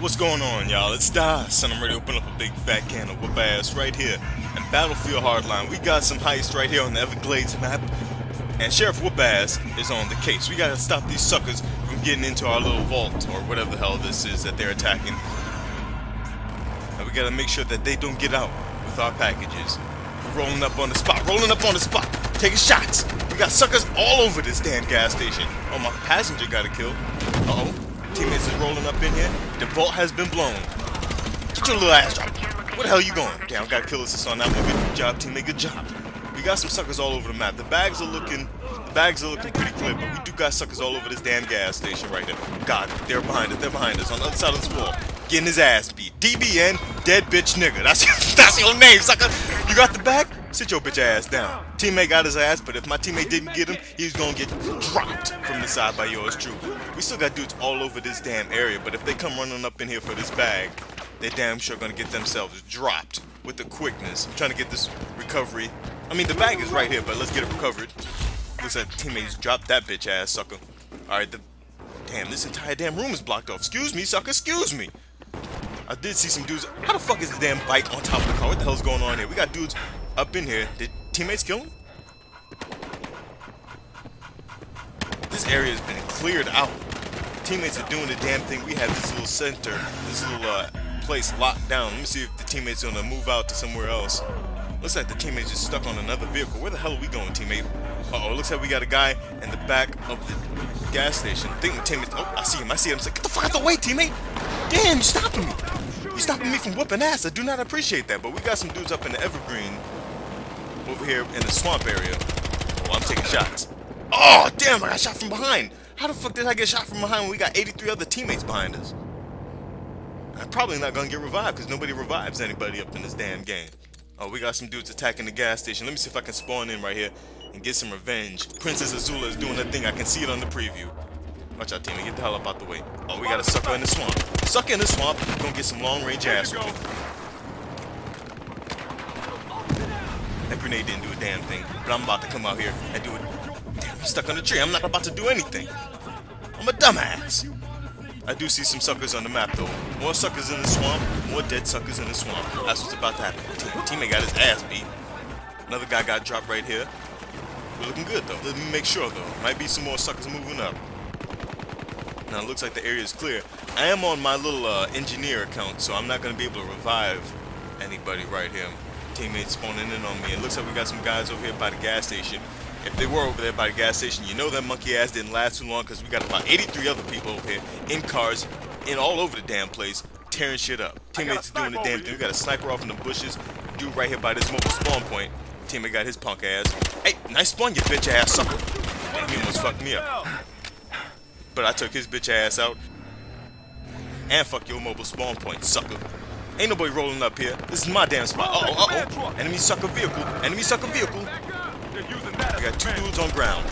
What's going on, y'all? It's Das, and I'm ready to open up a big fat can of whoop ass right here in Battlefield Hardline. We got some heist right here on the Everglades map, and Sheriff Whoop Ass is on the case. We gotta stop these suckers from getting into our little vault, or whatever the hell this is that they're attacking. And we gotta make sure that they don't get out with our packages. We're rolling up on the spot, rolling up on the spot, taking shots. We got suckers all over this damn gas station. Oh, my passenger got a kill. Uh-oh. Teammates is rolling up in here. The vault has been blown. Get your little ass drop. Where the hell you going? Damn, I got kill assist on that one. Good job, teammate. Good job. We got some suckers all over the map. The bags are looking, the bags are looking pretty clear, but we do got suckers all over this damn gas station right here. God, they're behind us. They're behind us on the other side of this wall. Getting his ass beat. DBN, dead bitch nigga. That's that's your name, sucker. You got the bag? Sit your bitch ass down. Teammate got his ass, but if my teammate didn't get him, he's gonna get dropped from the side by yours truly. We still got dudes all over this damn area, but if they come running up in here for this bag, they're damn sure gonna get themselves dropped with the quickness. I'm trying to get this recovery. I mean, the bag is right here, but let's get it recovered. Looks like teammates dropped that bitch ass sucker. Alright, the damn, this entire damn room is blocked off. Excuse me, sucker, excuse me. I did see some dudes. How the fuck is the damn bike on top of the car? What the hell's going on here? We got dudes up in here. Did teammates kill him? This area has been cleared out. Teammates are doing the damn thing. We have this little center, this little uh, place locked down. Let me see if the teammates are gonna move out to somewhere else. Looks like the teammate's just stuck on another vehicle. Where the hell are we going, teammate? Uh oh, it looks like we got a guy in the back of the gas station. I think the teammate. Oh, I see him. I see him. It's like, get the fuck out the way, teammate! Damn, you're stopping me! You're stopping me from whooping ass. I do not appreciate that. But we got some dudes up in the Evergreen over here in the swamp area. Oh, I'm taking shots. Oh, damn, I got shot from behind. How the fuck did I get shot from behind when we got 83 other teammates behind us? I'm probably not gonna get revived because nobody revives anybody up in this damn game. Oh, we got some dudes attacking the gas station. Let me see if I can spawn in right here and get some revenge. Princess Azula is doing that thing. I can see it on the preview. Watch out, teammate. Get the hell up out the way. Oh, we got a sucker in the swamp. Sucker in the swamp. Gonna get some long-range ass with it. That grenade didn't do a damn thing, but I'm about to come out here and do it. Damn, I'm stuck on the tree. I'm not about to do anything. I'm a dumbass. I do see some suckers on the map, though. More suckers in the swamp, more dead suckers in the swamp. That's what's about to happen. Team, teammate got his ass beat. Another guy got dropped right here. We're looking good, though. Let me make sure, though. Might be some more suckers moving up. Now, it looks like the area is clear. I am on my little uh, engineer account, so I'm not going to be able to revive anybody right here. Teammates spawning in on me. It looks like we got some guys over here by the gas station. If they were over there by the gas station, you know that monkey ass didn't last too long because we got about 83 other people over here in cars, in all over the damn place, tearing shit up. Teammates doing the damn thing. We got a sniper off in the bushes. Dude right here by this mobile spawn point. Teammate got his punk ass. Hey, nice spawn, you bitch ass sucker. Damn, he almost fucked me up. But I took his bitch ass out. And fuck your mobile spawn point, sucker. Ain't nobody rolling up here. This is my damn spot. Uh oh, uh oh. Enemy sucker vehicle. Enemy sucker vehicle. I got two dudes on ground.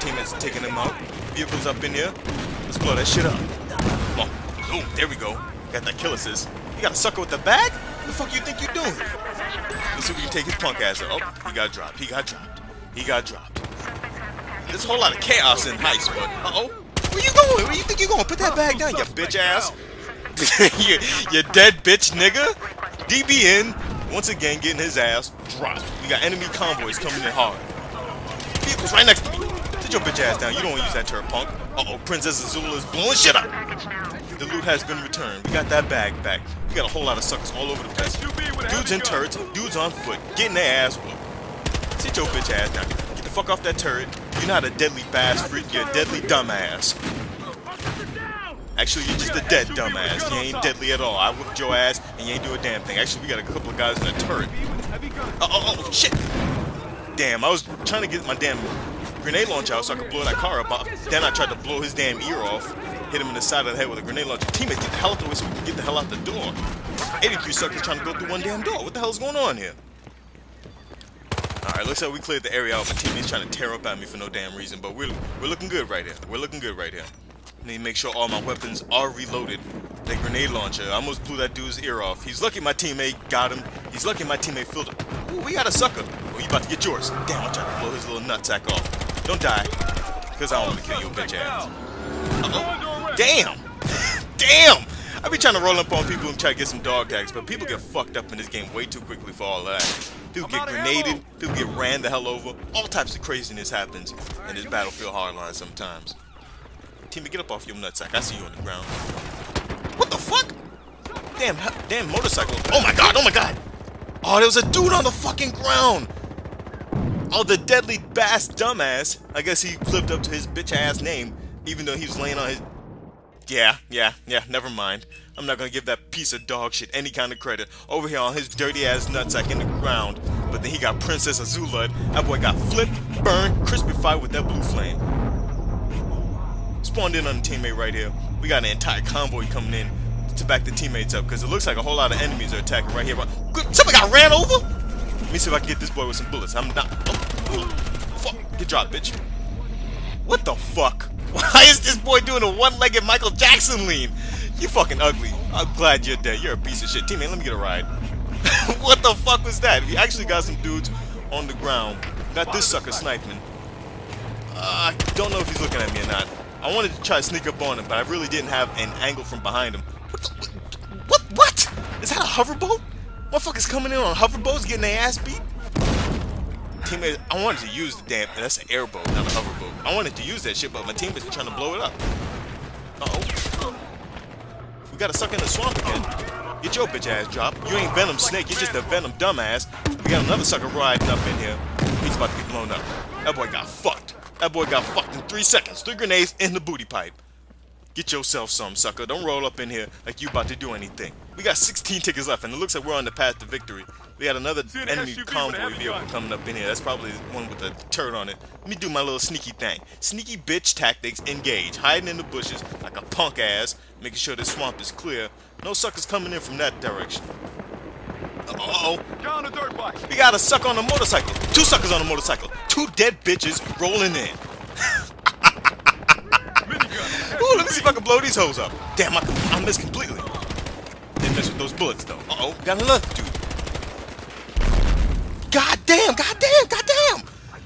Teammates taking them out. Vehicles up in here. Let's blow that shit up. Oh, oh, there we go. Got that kill assist. You got a sucker with the bag? What the fuck you think you're doing? Let's see if we can take his punk ass up. Oh, he got dropped. He got dropped. He got dropped. There's a whole lot of chaos in heist, but uh-oh. Where you going? Where you think you're going? Put that bag down, you bitch ass. you, you dead bitch nigga. DBN, once again, getting his ass dropped. We got enemy convoys coming in hard. Vehicles right next to me. Sit your bitch ass down. You don't use that turret, punk. Uh-oh, Princess Azula is blowing shit up. The loot has been returned. We got that bag back. We got a whole lot of suckers all over the place. Dudes in turrets, dudes on foot, getting their ass whooped. Sit your bitch ass down. Get the fuck off that turret. You're not a deadly bass freak, you're a deadly dumbass. Actually, you're just a dead dumbass. You ain't deadly at all. I whipped your ass and you ain't do a damn thing. Actually, we got a couple of guys in a turret. Oh, oh, oh, shit! Damn, I was trying to get my damn grenade launcher out so I could blow that car up. Then I tried to blow his damn ear off. Hit him in the side of the head with a grenade launcher. Teammates, get the hell out the way so we can get the hell out the door. 83 suckers trying to go through one damn door. What the hell's going on here? Alright, looks like we cleared the area out. My teammate's trying to tear up at me for no damn reason, but we're, we're looking good right here. We're looking good right here. Need to make sure all my weapons are reloaded. That grenade launcher, I almost blew that dude's ear off. He's lucky my teammate got him. He's lucky my teammate filled it. Ooh, we got a sucker. Oh, you about to get yours. Damn, I'm trying to blow his little nutsack off. Don't die. Because I don't want to kill your bitch ass. Uh -oh. Damn! Damn! I be trying to roll up on people and try to get some dog tags, but people get fucked up in this game way too quickly for all that. People get grenaded, people get ran the hell over. All types of craziness happens in this Battlefield Hardline sometimes. Teammate, get up off your nutsack. I see you on the ground. What the fuck? Damn, damn motorcycle. Oh my god, oh my god. Oh, there was a dude on the fucking ground. Oh, the deadly bass dumbass. I guess he lived up to his bitch ass name, even though he was laying on his. Yeah, yeah, yeah, never mind. I'm not gonna give that piece of dog shit any kind of credit. Over here on his dirty ass nutsack in the ground. But then he got Princess Azula. That boy got flipped, burned, crispified with that blue flame. Spawned in on the teammate right here. We got an entire convoy coming in to back the teammates up because it looks like a whole lot of enemies are attacking right here. Somebody got ran over? Let me see if I can get this boy with some bullets. I'm not. Oh, fuck. Get dropped, bitch. What the fuck? Why is this boy doing a one-legged Michael Jackson lean? You fucking ugly. I'm glad you're dead. You're a piece of shit. Teammate, let me get a ride. what the fuck was that? We actually got some dudes on the ground. Got this sucker sniping. Uh, I don't know if he's looking at me or not. I wanted to try to sneak up on him, but I really didn't have an angle from behind him. What? The, what? What? Is that a hoverboat? Motherfuckers coming in on hoverboats getting their ass beat? Teammates, I wanted to use the damn, that's an airboat, not a hoverboat. I wanted to use that shit, but my teammates are trying to blow it up. Uh-oh. We gotta suck in the swamp again. Get your bitch ass drop. You ain't Venom Snake, you're just a Venom dumbass. We got another sucker riding up in here. He's about to get blown up. That boy got fucked. That boy got fucked three seconds. Three grenades in the booty pipe. Get yourself some, sucker. Don't roll up in here like you about to do anything. We got 16 tickets left, and it looks like we're on the path to victory. We got another enemy convoy vehicle coming up in here. That's probably the one with the turret on it. Let me do my little sneaky thing. Sneaky bitch tactics, engage. Hiding in the bushes like a punk ass, making sure the swamp is clear. No suckers coming in from that direction. Uh-oh. We got a sucker on a motorcycle. Two suckers on a motorcycle. Two dead bitches rolling in. Let me see if I can blow these hoes up. Damn, I, I missed completely. Didn't miss with those bullets, though. Uh-oh, got another dude. God damn, god damn, god damn!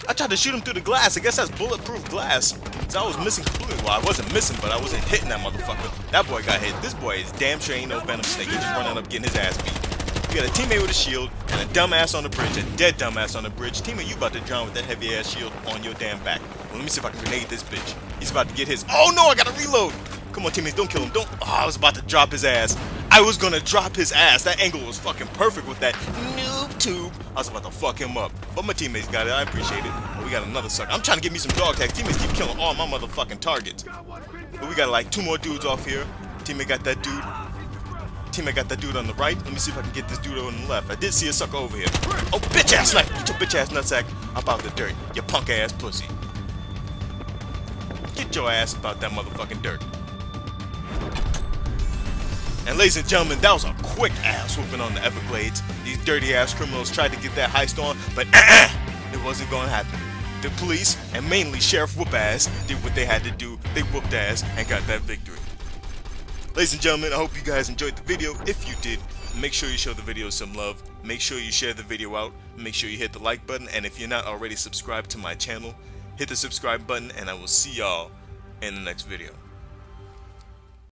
I tried to shoot him through the glass. I guess that's bulletproof glass. So I was missing completely. Well, I wasn't missing, but I wasn't hitting that motherfucker. That boy got hit. This boy is damn sure ain't no Venom Snake. He's just running up getting his ass beat. You got a teammate with a shield and a dumbass on the bridge, a dead dumbass on the bridge. Teammate, you about to drown with that heavy ass shield on your damn back. Well, let me see if I can grenade this bitch. He's about to get his. Oh no, I gotta reload. Come on, teammates, don't kill him. Don't. Oh, I was about to drop his ass. I was gonna drop his ass. That angle was fucking perfect with that noob tube. I was about to fuck him up. But my teammates got it. I appreciate it. But we got another sucker. I'm trying to get me some dog tags. Teammates keep killing all my motherfucking targets. But we got like two more dudes off here. Teammate got that dude. Teammate got that dude on the right. Let me see if I can get this dude on the left. I did see a sucker over here. Oh, bitch ass sniper. Get your bitch ass nutsack about the dirt. You punk ass pussy. Get your ass about that motherfucking dirt. And ladies and gentlemen, that was a quick ass whooping on the Everglades. These dirty ass criminals tried to get that heist on, but uh -uh, it wasn't gonna happen. The police, and mainly Sheriff Whoop Ass, did what they had to do. They whooped ass and got that victory. Ladies and gentlemen, I hope you guys enjoyed the video. If you did, make sure you show the video some love. Make sure you share the video out. Make sure you hit the like button. And if you're not already subscribed to my channel, hit the subscribe button and I will see y'all in the next video.